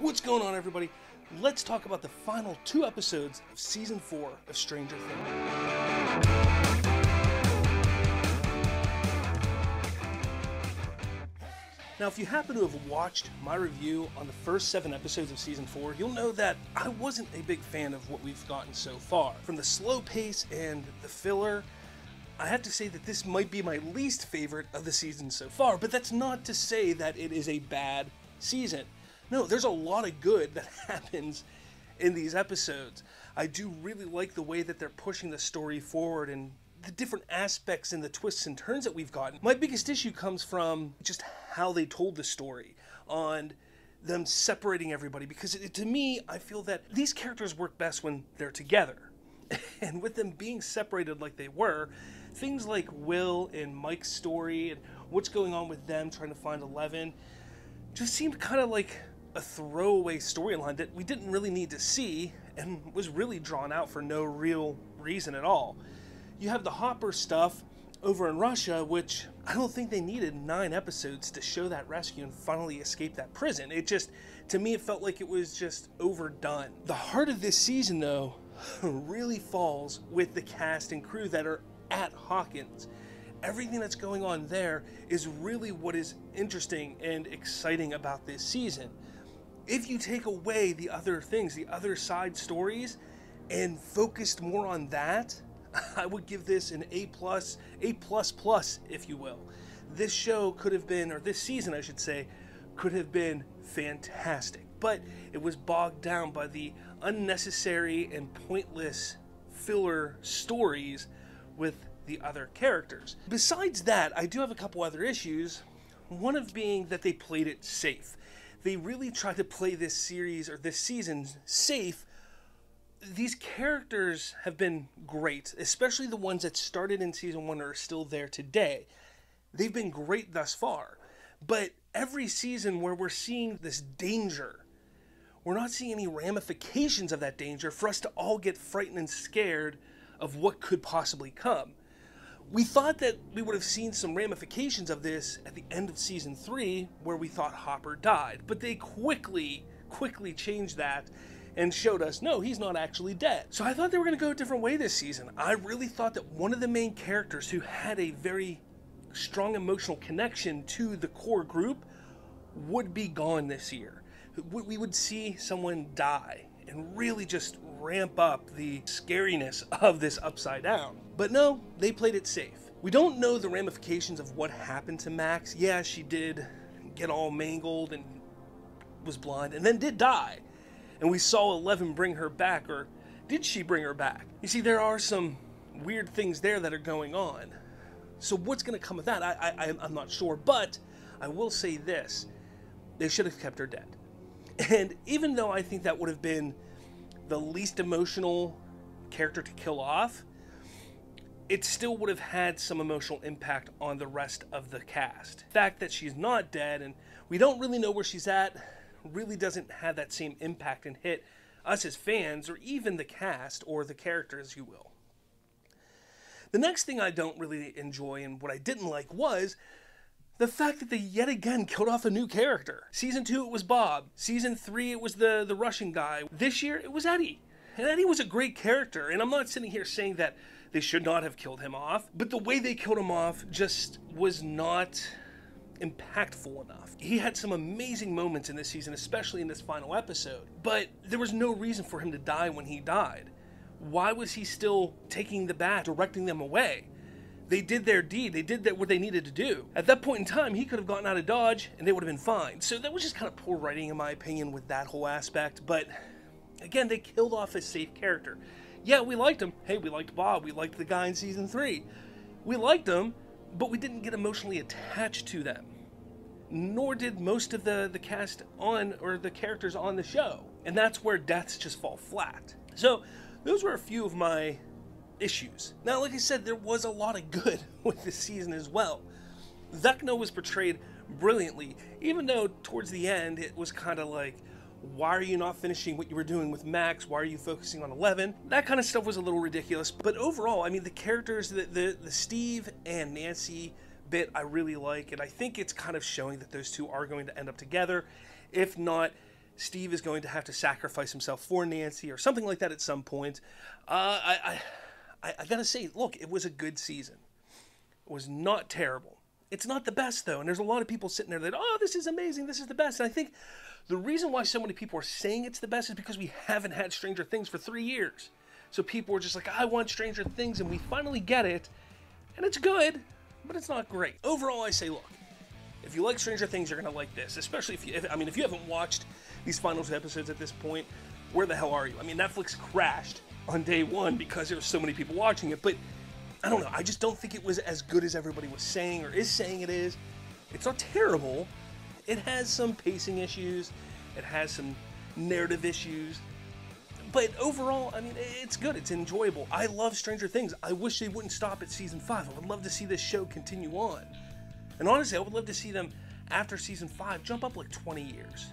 What's going on, everybody? Let's talk about the final two episodes of season four of Stranger Things. Now, if you happen to have watched my review on the first seven episodes of season four, you'll know that I wasn't a big fan of what we've gotten so far. From the slow pace and the filler, I have to say that this might be my least favorite of the season so far, but that's not to say that it is a bad season. No, there's a lot of good that happens in these episodes. I do really like the way that they're pushing the story forward and the different aspects and the twists and turns that we've gotten. My biggest issue comes from just how they told the story on them separating everybody because it, to me, I feel that these characters work best when they're together. and with them being separated like they were, things like Will and Mike's story and what's going on with them trying to find Eleven just seemed kind of like a throwaway storyline that we didn't really need to see and was really drawn out for no real reason at all. You have the Hopper stuff over in Russia, which I don't think they needed nine episodes to show that rescue and finally escape that prison. It just, to me, it felt like it was just overdone. The heart of this season, though, really falls with the cast and crew that are at Hawkins. Everything that's going on there is really what is interesting and exciting about this season. If you take away the other things, the other side stories, and focused more on that, I would give this an A plus, A plus plus, if you will. This show could have been, or this season, I should say, could have been fantastic, but it was bogged down by the unnecessary and pointless filler stories with the other characters. Besides that, I do have a couple other issues. One of being that they played it safe. They really tried to play this series or this season safe these characters have been great, especially the ones that started in season one are still there today. They've been great thus far. But every season where we're seeing this danger, we're not seeing any ramifications of that danger for us to all get frightened and scared of what could possibly come. We thought that we would have seen some ramifications of this at the end of season three, where we thought Hopper died, but they quickly, quickly changed that and showed us no, he's not actually dead. So I thought they were going to go a different way this season. I really thought that one of the main characters who had a very strong emotional connection to the core group would be gone this year. We would see someone die and really just ramp up the scariness of this upside down. But no, they played it safe. We don't know the ramifications of what happened to Max. Yeah, she did get all mangled and was blind and then did die and we saw Eleven bring her back, or did she bring her back? You see, there are some weird things there that are going on. So what's going to come of that? I, I, I'm not sure, but I will say this: they should have kept her dead. And even though I think that would have been the least emotional character to kill off, it still would have had some emotional impact on the rest of the cast. The fact that she's not dead and we don't really know where she's at, really doesn't have that same impact and hit us as fans or even the cast or the characters, you will. The next thing I don't really enjoy and what I didn't like was the fact that they yet again killed off a new character. Season 2 it was Bob, season 3 it was the the Russian guy. This year it was Eddie. And Eddie was a great character, and I'm not sitting here saying that they should not have killed him off, but the way they killed him off just was not impactful enough. He had some amazing moments in this season, especially in this final episode, but there was no reason for him to die when he died. Why was he still taking the bat, directing them away? They did their deed. They did that what they needed to do. At that point in time, he could have gotten out of Dodge and they would have been fine. So that was just kind of poor writing, in my opinion, with that whole aspect. But again, they killed off a safe character. Yeah, we liked him. Hey, we liked Bob. We liked the guy in season three. We liked him, but we didn't get emotionally attached to them. Nor did most of the, the cast on, or the characters on the show. And that's where deaths just fall flat. So, those were a few of my issues. Now, like I said, there was a lot of good with this season as well. Vecna was portrayed brilliantly, even though towards the end it was kind of like, why are you not finishing what you were doing with Max? Why are you focusing on Eleven? That kind of stuff was a little ridiculous. But overall, I mean, the characters, the, the, the Steve and Nancy bit, I really like. And I think it's kind of showing that those two are going to end up together. If not, Steve is going to have to sacrifice himself for Nancy or something like that at some point. Uh, I, I, I gotta say, look, it was a good season. It was not terrible. It's not the best though, and there's a lot of people sitting there that, oh, this is amazing, this is the best. And I think the reason why so many people are saying it's the best is because we haven't had Stranger Things for three years. So people were just like, I want Stranger Things, and we finally get it, and it's good, but it's not great. Overall, I say, look, if you like Stranger Things, you're gonna like this. Especially if you, if, I mean, if you haven't watched these final two episodes at this point, where the hell are you? I mean, Netflix crashed on day one because there were so many people watching it, but I don't know. I just don't think it was as good as everybody was saying or is saying it is. It's not terrible. It has some pacing issues. It has some narrative issues. But overall, I mean, it's good. It's enjoyable. I love Stranger Things. I wish they wouldn't stop at season five. I would love to see this show continue on. And honestly, I would love to see them after season five jump up like 20 years.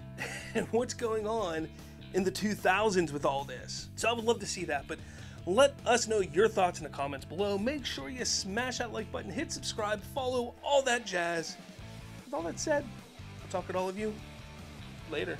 and what's going on in the 2000s with all this. So I would love to see that. But let us know your thoughts in the comments below. Make sure you smash that like button, hit subscribe, follow, all that jazz. With all that said, I'll talk to all of you later.